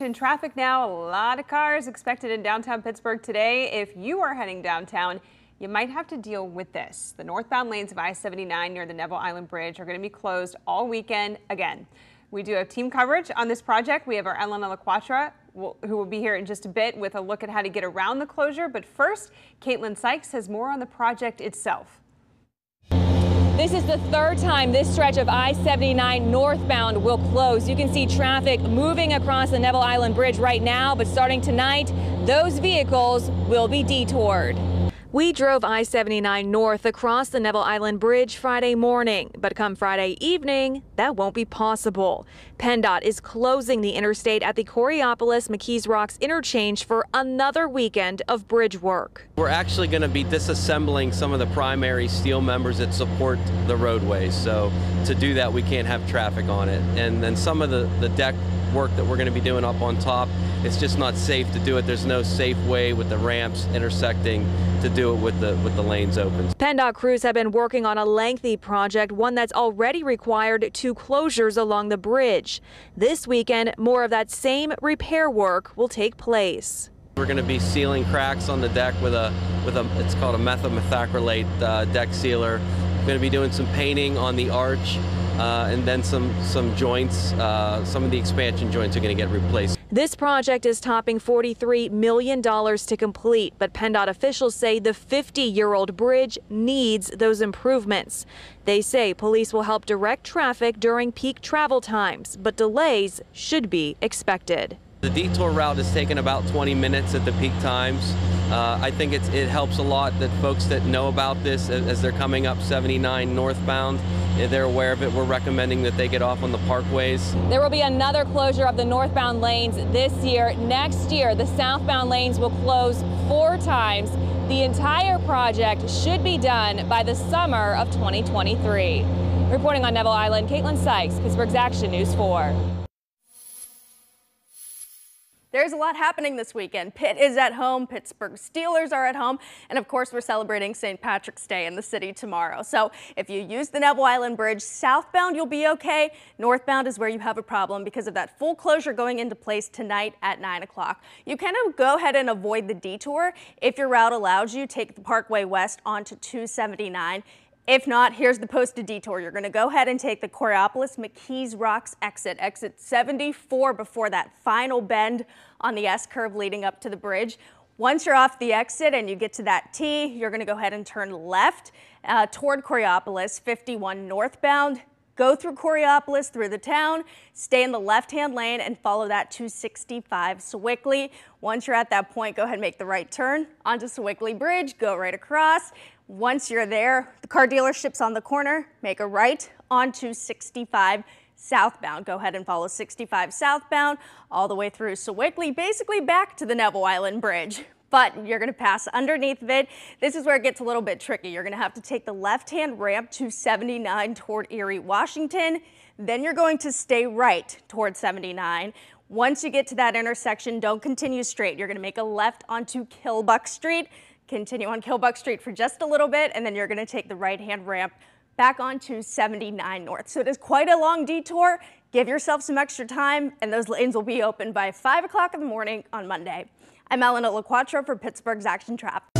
In traffic now, a lot of cars expected in downtown Pittsburgh today. If you are heading downtown, you might have to deal with this. The northbound lanes of I-79 near the Neville Island Bridge are going to be closed all weekend again. We do have team coverage on this project. We have our Elena LaQuatra, who will be here in just a bit with a look at how to get around the closure. But first, Caitlin Sykes has more on the project itself. This is the third time this stretch of I-79 northbound will close. You can see traffic moving across the Neville Island Bridge right now, but starting tonight, those vehicles will be detoured. We drove I-79 north across the Neville Island Bridge Friday morning, but come Friday evening, that won't be possible. PennDOT is closing the interstate at the Coraopolis McKees Rocks interchange for another weekend of bridge work. We're actually going to be disassembling some of the primary steel members that support the roadways. So to do that, we can't have traffic on it. And then some of the, the deck work that we're going to be doing up on top, it's just not safe to do it. There's no safe way with the ramps intersecting to do it with the with the lanes open. PennDOT crews have been working on a lengthy project, one that's already required two closures along the bridge. This weekend, more of that same repair work will take place. We're going to be sealing cracks on the deck with a with a it's called a methyl methacrylate uh, deck sealer. We're going to be doing some painting on the arch uh, and then some some joints. Uh, some of the expansion joints are going to get replaced. This project is topping $43 million to complete, but PennDOT officials say the 50-year-old bridge needs those improvements. They say police will help direct traffic during peak travel times, but delays should be expected. The detour route is taking about 20 minutes at the peak times. Uh, I think it helps a lot that folks that know about this as they're coming up 79 northbound, they're aware of it. We're recommending that they get off on the parkways. There will be another closure of the northbound lanes this year. Next year, the southbound lanes will close four times. The entire project should be done by the summer of 2023. Reporting on Neville Island, Caitlin Sykes, Pittsburgh's Action News 4. There's a lot happening this weekend. Pitt is at home, Pittsburgh Steelers are at home, and of course we're celebrating St. Patrick's Day in the city tomorrow. So if you use the Neville Island Bridge southbound, you'll be okay. Northbound is where you have a problem because of that full closure going into place tonight at 9 o'clock. You can go ahead and avoid the detour. If your route allows you, take the Parkway West onto 279. If not, here's the posted detour. You're going to go ahead and take the Coraopolis McKees Rocks exit, exit 74 before that final bend on the S curve leading up to the bridge. Once you're off the exit and you get to that T, you're going to go ahead and turn left uh, toward Coraopolis 51 northbound. Go through Coraopolis, through the town, stay in the left-hand lane and follow that 265 Sewickley. Once you're at that point, go ahead and make the right turn onto Sewickley Bridge, go right across. Once you're there, the car dealership's on the corner, make a right onto 65 southbound. Go ahead and follow 65 southbound all the way through Sewickley, basically back to the Neville Island Bridge. But you're going to pass underneath of it. This is where it gets a little bit tricky. You're going to have to take the left-hand ramp to 79 toward Erie, Washington. Then you're going to stay right toward 79. Once you get to that intersection, don't continue straight. You're going to make a left onto Kilbuck Street continue on Kilbuck Street for just a little bit, and then you're going to take the right-hand ramp back onto 79 North. So it is quite a long detour. Give yourself some extra time, and those lanes will be open by 5 o'clock in the morning on Monday. I'm Elena LaQuatra for Pittsburgh's Action Traffic.